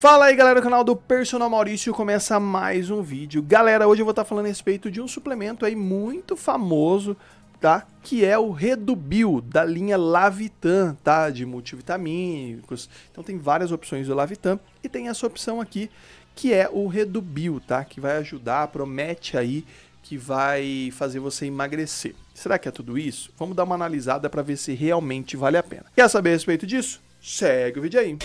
Fala aí galera do canal do Personal Maurício, começa mais um vídeo. Galera, hoje eu vou estar falando a respeito de um suplemento aí muito famoso, tá? Que é o Redubil, da linha Lavitan, tá? De multivitamínicos. Então tem várias opções do Lavitan e tem essa opção aqui que é o Redubil, tá? Que vai ajudar, promete aí que vai fazer você emagrecer. Será que é tudo isso? Vamos dar uma analisada para ver se realmente vale a pena. Quer saber a respeito disso? Segue o vídeo aí.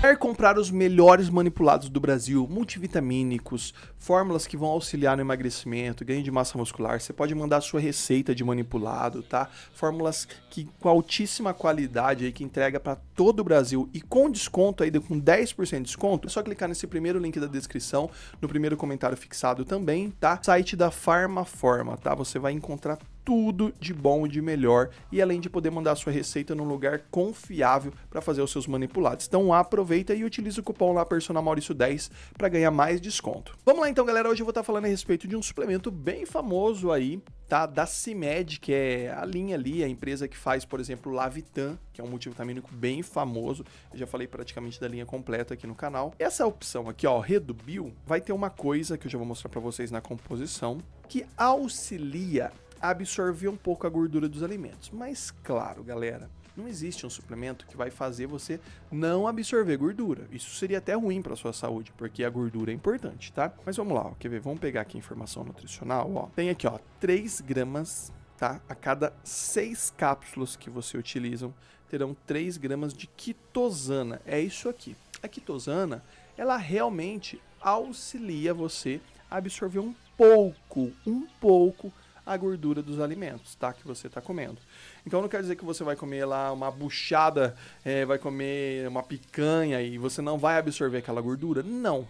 Quer comprar os melhores manipulados do Brasil, multivitamínicos, fórmulas que vão auxiliar no emagrecimento, ganho de massa muscular, você pode mandar sua receita de manipulado, tá? Fórmulas que com altíssima qualidade aí que entrega para todo o Brasil e com desconto aí com 10% de desconto. É só clicar nesse primeiro link da descrição, no primeiro comentário fixado também, tá? Site da Farmaforma, tá? Você vai encontrar tudo de bom e de melhor e além de poder mandar sua receita num lugar confiável para fazer os seus manipulados. Então aproveita e utiliza o cupom lá Personal Maurício 10 para ganhar mais desconto. Vamos lá então, galera, hoje eu vou estar falando a respeito de um suplemento bem famoso aí, tá? Da CIMED, que é a linha ali, a empresa que faz, por exemplo, Lavitan, que é um multivitamínico bem famoso. Eu já falei praticamente da linha completa aqui no canal. Essa opção aqui, ó, Redubil, vai ter uma coisa que eu já vou mostrar para vocês na composição, que auxilia absorver um pouco a gordura dos alimentos. Mas claro, galera, não existe um suplemento que vai fazer você não absorver gordura. Isso seria até ruim para sua saúde, porque a gordura é importante, tá? Mas vamos lá, ó, quer ver? Vamos pegar aqui a informação nutricional, ó. Tem aqui, ó, 3 gramas, tá? A cada 6 cápsulas que você utiliza, terão 3 gramas de quitosana. É isso aqui. A quitosana, ela realmente auxilia você a absorver um pouco, um pouco a gordura dos alimentos, tá? Que você está comendo. Então não quer dizer que você vai comer lá uma buchada, é, vai comer uma picanha e você não vai absorver aquela gordura. Não,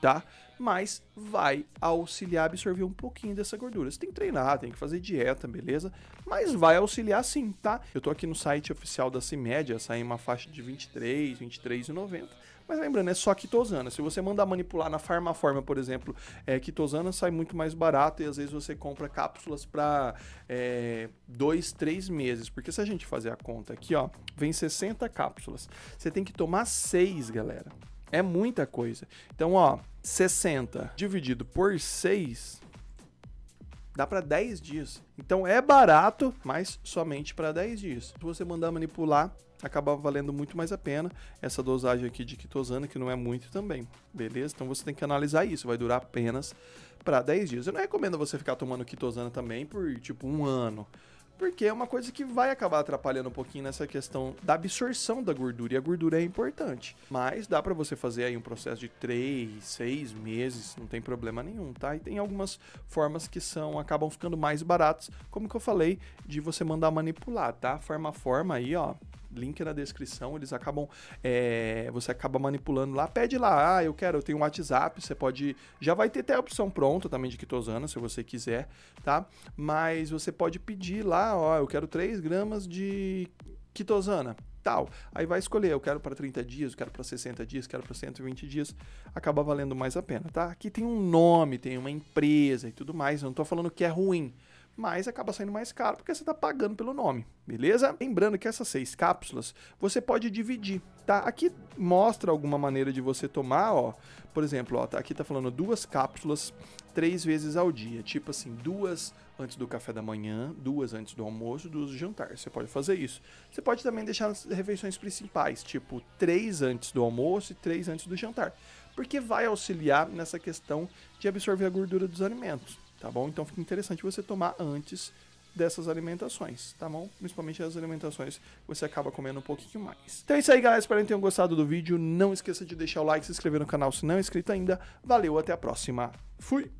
tá? Mas vai auxiliar a absorver um pouquinho dessa gordura. Você tem que treinar, tem que fazer dieta, beleza? Mas vai auxiliar sim, tá? Eu tô aqui no site oficial da CIMED, sai uma faixa de 23, 23,90 mas lembrando, é só quitosana. Se você mandar manipular na Farmaforma, por exemplo, é, quitosana sai muito mais barato e às vezes você compra cápsulas para é, dois, três meses. Porque se a gente fazer a conta aqui, ó, vem 60 cápsulas. Você tem que tomar seis, galera. É muita coisa. Então, ó, 60 dividido por 6 dá para 10 dias. Então é barato, mas somente para 10 dias. Se você mandar manipular, acaba valendo muito mais a pena essa dosagem aqui de quitosana, que não é muito também, beleza? Então você tem que analisar isso, vai durar apenas para 10 dias. Eu não recomendo você ficar tomando quitosana também por tipo um ano porque é uma coisa que vai acabar atrapalhando um pouquinho nessa questão da absorção da gordura, e a gordura é importante. Mas dá para você fazer aí um processo de 3, 6 meses, não tem problema nenhum, tá? E tem algumas formas que são acabam ficando mais baratas, como que eu falei, de você mandar manipular, tá? Forma a forma aí, ó, link na descrição, eles acabam, é, você acaba manipulando lá, pede lá, ah, eu quero, eu tenho um WhatsApp, você pode, já vai ter até a opção pronta também de quitosana, se você quiser, tá? Mas você pode pedir lá, ó, eu quero 3 gramas de quitosana, tal. Aí vai escolher, eu quero para 30 dias, eu quero para 60 dias, quero para 120 dias, acaba valendo mais a pena, tá? Aqui tem um nome, tem uma empresa e tudo mais, eu não tô falando que é ruim, mas acaba saindo mais caro porque você está pagando pelo nome, beleza? Lembrando que essas seis cápsulas você pode dividir, tá? Aqui mostra alguma maneira de você tomar, ó. Por exemplo, ó, tá, aqui tá falando duas cápsulas três vezes ao dia, tipo assim, duas antes do café da manhã, duas antes do almoço, duas do jantar. Você pode fazer isso. Você pode também deixar as refeições principais, tipo três antes do almoço e três antes do jantar, porque vai auxiliar nessa questão de absorver a gordura dos alimentos tá bom? Então fica interessante você tomar antes dessas alimentações, tá bom? Principalmente as alimentações você acaba comendo um pouquinho mais. Então é isso aí, galera. Espero que tenham gostado do vídeo. Não esqueça de deixar o like, se inscrever no canal se não é inscrito ainda. Valeu, até a próxima. Fui!